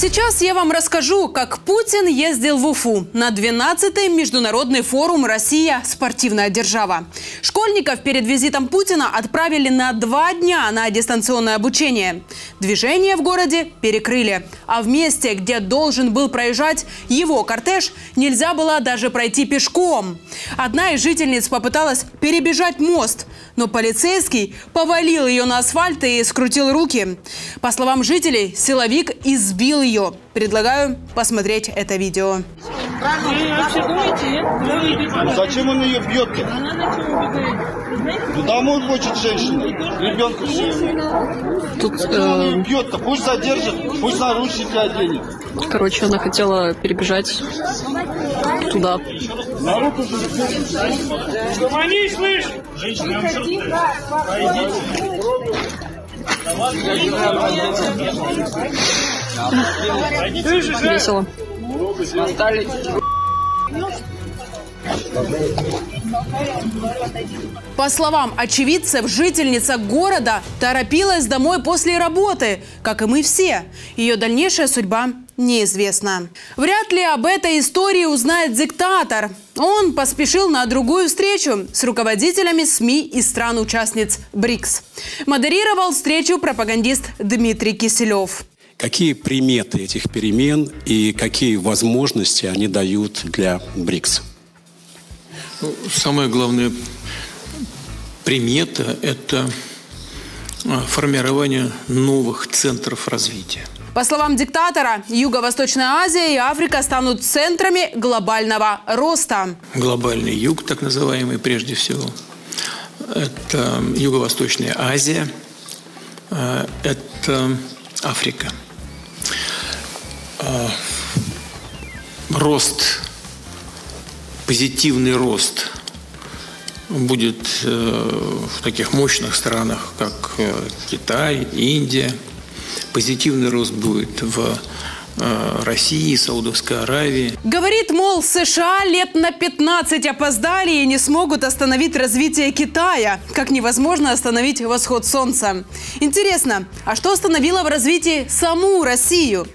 Сейчас я вам расскажу, как Путин ездил в Уфу на 12-й международный форум «Россия. Спортивная держава». Школьников перед визитом Путина отправили на два дня на дистанционное обучение. Движение в городе перекрыли. А в месте, где должен был проезжать его кортеж, нельзя было даже пройти пешком. Одна из жительниц попыталась перебежать мост, но полицейский повалил ее на асфальт и скрутил руки. По словам жителей, силовик избил ее. Предлагаю посмотреть это видео. Ну зачем он ее бьет-то? Она на чем убегает? Знаете, Ну домой хочет женщина. Ребенка все. Тут, Зачем он ее э, бьет-то? Пусть задержит, пусть наручники оденет. короче, она хотела перебежать туда. Они, слышь! Весело. По словам очевидцев, жительница города торопилась домой после работы, как и мы все. Ее дальнейшая судьба неизвестна. Вряд ли об этой истории узнает диктатор. Он поспешил на другую встречу с руководителями СМИ из стран-участниц БРИКС. Модерировал встречу пропагандист Дмитрий Киселев. Какие приметы этих перемен и какие возможности они дают для БРИКС? Ну, Самая главная примета – это а, формирование новых центров развития. По словам диктатора, Юго-Восточная Азия и Африка станут центрами глобального роста. Глобальный юг, так называемый прежде всего, это Юго-Восточная Азия, а, это Африка. А, Рост, позитивный рост будет э, в таких мощных странах, как э, Китай, Индия. Позитивный рост будет в э, России, Саудовской Аравии. Говорит, мол, США лет на 15 опоздали и не смогут остановить развитие Китая, как невозможно остановить восход солнца. Интересно, а что остановило в развитии саму Россию?